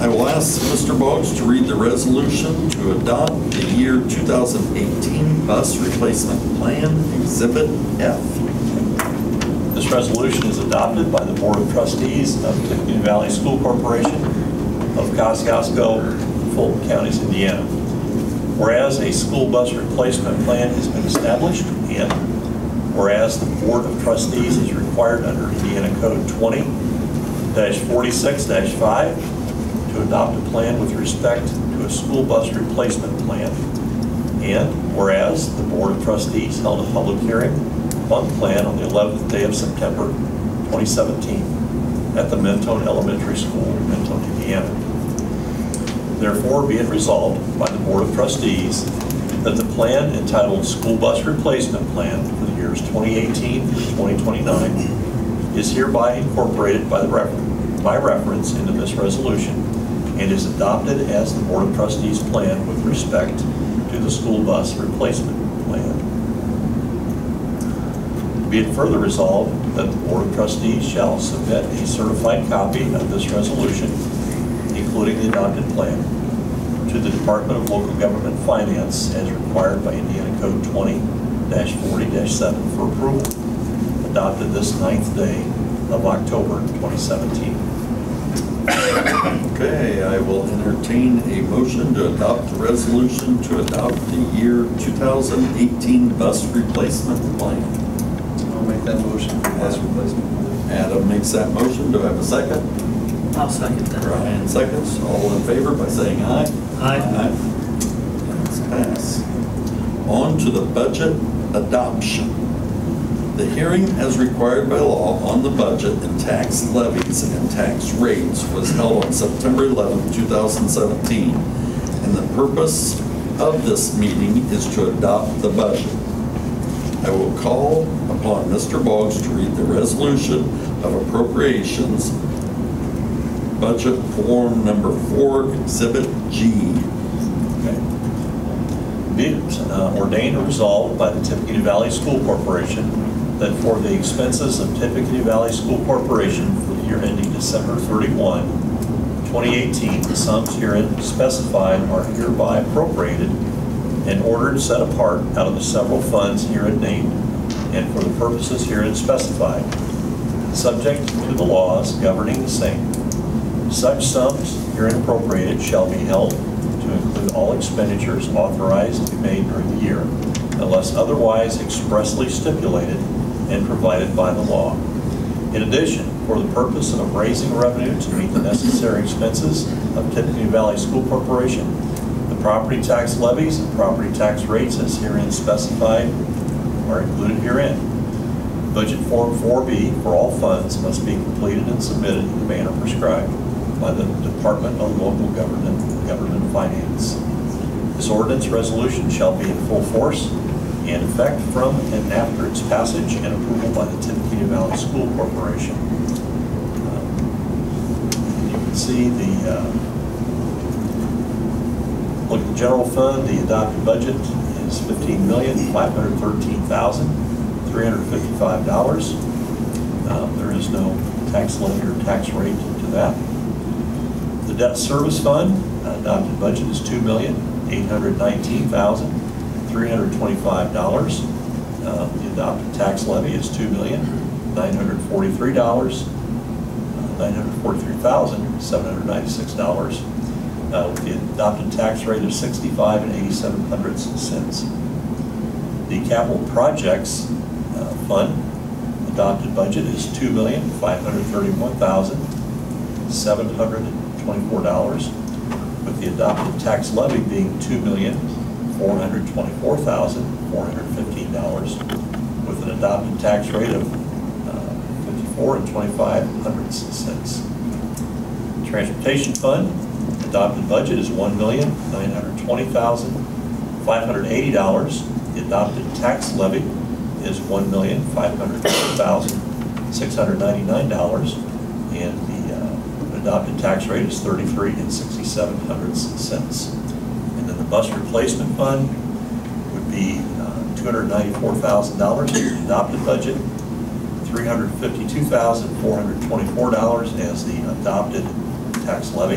I will ask Mr. Boggs to read the resolution to adopt the year 2018 bus replacement plan, Exhibit F. This resolution is adopted by the Board of Trustees of Tippecanoe Valley School Corporation of Kosciusko, Fulton Counties, Indiana. Whereas a school bus replacement plan has been established, and whereas the Board of Trustees is required under Indiana Code 20-46-5 to adopt a plan with respect to a school bus replacement plan, and whereas the Board of Trustees held a public hearing on the plan on the 11th day of September 2017 at the Mentone Elementary School, in Mentone, Indiana. Therefore, be it resolved by Board of Trustees that the plan entitled School Bus Replacement Plan for the years 2018 through 2029 is hereby incorporated by refer- by reference into this resolution and is adopted as the Board of Trustees plan with respect to the school bus replacement plan. Be it further resolved that the Board of Trustees shall submit a certified copy of this resolution, including the adopted plan, to the Department of Local Government Finance as required by Indiana Code 20-40-7 for approval, adopted this ninth day of October 2017. Okay, I will entertain a motion to adopt the resolution to adopt the year 2018 bus replacement plan. I'll make that motion for bus replacement. Adam makes that motion. Do I have a second? I'll second that. Brian seconds. All in favor by saying aye. Aye. That's passed. On to the budget adoption. The hearing as required by law on the budget and tax levies and tax rates was held on September 11, 2017. And the purpose of this meeting is to adopt the budget. I will call upon Mr. Boggs to read the resolution of appropriations, budget form number four, exhibit G. Okay. Be uh, ordained or resolved by the Tippecanoe Valley School Corporation that for the expenses of Tippecanoe Valley School Corporation for the year ending December 31, 2018, the sums herein specified are hereby appropriated and ordered set apart out of the several funds herein named and for the purposes herein specified, subject to the laws governing the same. Such sums herein appropriated shall be held to include all expenditures authorized to be made during the year, unless otherwise expressly stipulated and provided by the law. In addition, for the purpose of raising revenue to meet the necessary expenses of Tippecanoe Valley School Corporation, the property tax levies and property tax rates as herein specified are included herein. Budget Form 4B for all funds must be completed and submitted in the manner prescribed by the Department of Local Government, Government Finance. This ordinance resolution shall be in full force and effect from and after its passage and approval by the Tippecanoe Valley School Corporation. Um, You can see the, uh, look at the general fund, the adopted budget is fifteen million, five hundred thirteen thousand, three hundred fifty-five dollars. Um, There is no tax levy or tax rate to that. The debt service fund, adopted budget is two million, eight hundred nineteen thousand, three hundred twenty-five dollars. Uh, The adopted tax levy is two million, nine hundred forty-three dollars, uh, nine hundred forty-three thousand, seven hundred ninety-six dollars, uh, with the adopted tax rate of sixty-five and eighty-seven hundredths cents. The capital projects uh, fund, adopted budget is two million, five hundred thirty-one thousand, seven hundred twenty-four dollars, with the adopted tax levy being two million, four hundred twenty-four thousand, four hundred fifteen dollars, with an adopted tax rate of uh, fifty-four and twenty-five hundredths cents. Transportation fund, adopted budget is one million, nine hundred twenty thousand, five hundred eighty dollars. The adopted tax levy is one million, five hundred thousand, six hundred ninety-nine dollars. And the adopted tax rate is 33 and 67 hundredths cents. And then the bus replacement fund would be uh, $294,000 the adopted budget, $352,424 as the adopted tax levy,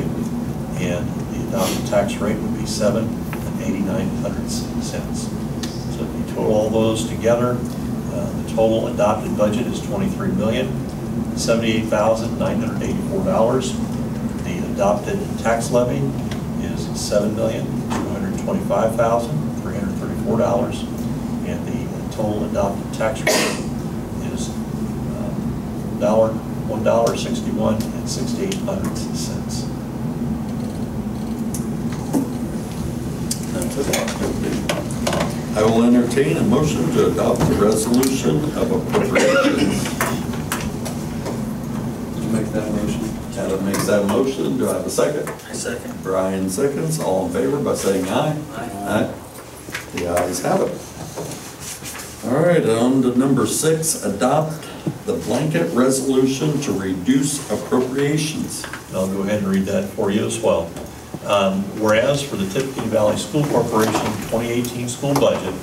and the adopted tax rate would be 7 and 89 hundredths cents. So if you total all those together, uh, the total adopted budget is 23 million. $78,984. The adopted tax levy is $7,225,334. And the total adopted tax rate is uh, $1.61 and 68 hundredths cents. I will entertain a motion to adopt the resolution of appropriations I'll make that motion. Adam makes that motion. Do I have a second? I second. Brian seconds. All in favor by saying aye. Aye. The ayes have it. All right, on to number six, adopt the blanket resolution to reduce appropriations. I'll go ahead and read that for you as well. Um, Whereas for the Tippecanoe Valley School Corporation 2018 school budget,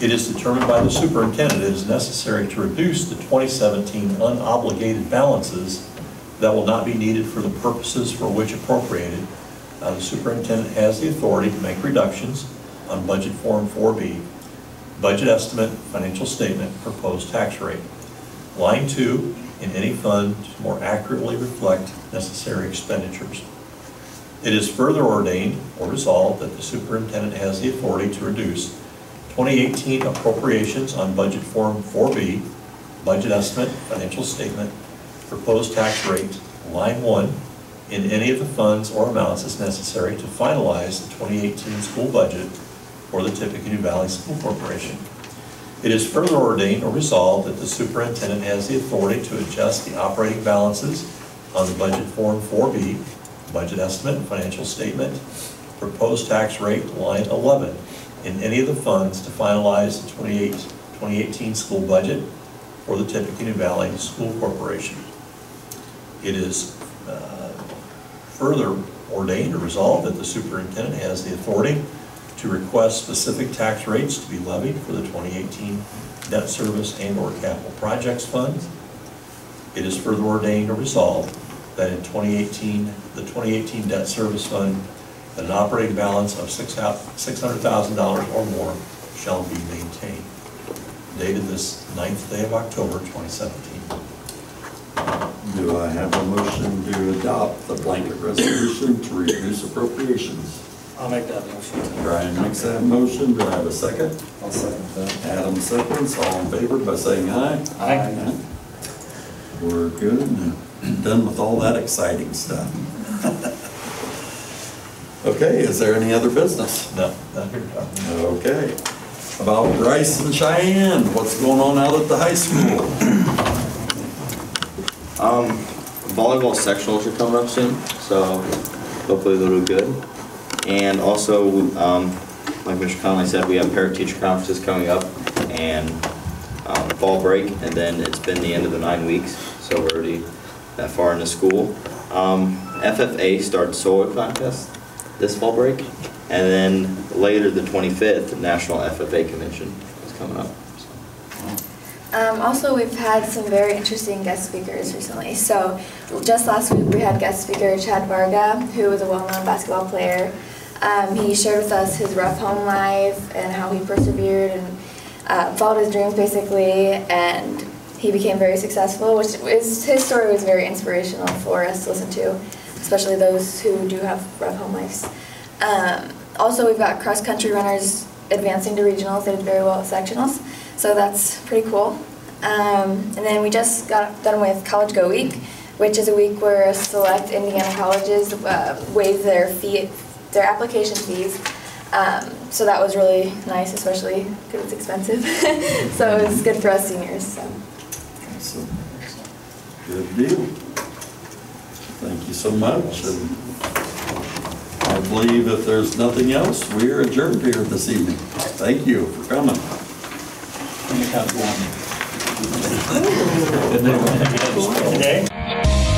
it is determined by the superintendent it is necessary to reduce the 2017 unobligated balances that will not be needed for the purposes for which appropriated. Uh, The superintendent has the authority to make reductions on Budget Form 4B, budget estimate, financial statement, proposed tax rate. Line 2, in any fund to more accurately reflect necessary expenditures. It is further ordained or resolved that the superintendent has the authority to reduce 2018 appropriations on Budget Form 4B, budget estimate, financial statement, proposed tax rate, line 1, in any of the funds or amounts as necessary to finalize the 2018 school budget for the Tippecanoe Valley School Corporation. It is further ordained or resolved that the superintendent has the authority to adjust the operating balances on the budget form 4B, budget estimate, financial statement, proposed tax rate, line 11, in any of the funds to finalize the 2018 school budget for the Tippecanoe Valley School Corporation. It is uh, further ordained or resolved that the superintendent has the authority to request specific tax rates to be levied for the 2018 debt service and/or capital projects funds. It is further ordained or resolved that in 2018, the 2018 debt service fund, that an operating balance of $600,000 or more shall be maintained. Dated this ninth day of October 2017. Do I have a motion to adopt the blanket resolution to reduce appropriations? I'll make that motion. Brian makes that motion, do I have a second? I'll second that. Adam seconds, all in favor by saying aye. Aye. We're good and done with all that exciting stuff. Okay, is there any other business? No, not. Okay. About Bryce and Cheyenne, what's going on out at the high school? Um, volleyball sectionals are coming up soon, so hopefully they'll do good. And also, um, like Mr. Conley said, we have parent-teacher conferences coming up and, um, fall break, and then it's been the end of the nine weeks, so we're already that far into school. Um, FFA starts solo contest this fall break, and then later, the twenty-fifth, National FFA Convention is coming up. Um, also, we've had some very interesting guest speakers recently. So, just last week we had guest speaker Chad Varga, who was a well-known basketball player. Um, he shared with us his rough home life and how he persevered and uh, followed his dreams basically, and he became very successful. Which is his story was very inspirational for us to listen to, especially those who do have rough home lives. Um, also, we've got cross-country runners advancing to regionals. They did very well at sectionals, so that's pretty cool. Um, and then we just got done with College Go Week, which is a week where select Indiana colleges uh, waive their fee, their application fees. Um, so that was really nice, especially because it's expensive. so it was good for us seniors. So. Good deal. Thank you so much. And I believe if there's nothing else, we are adjourned here this evening. Thank you for coming. Good day.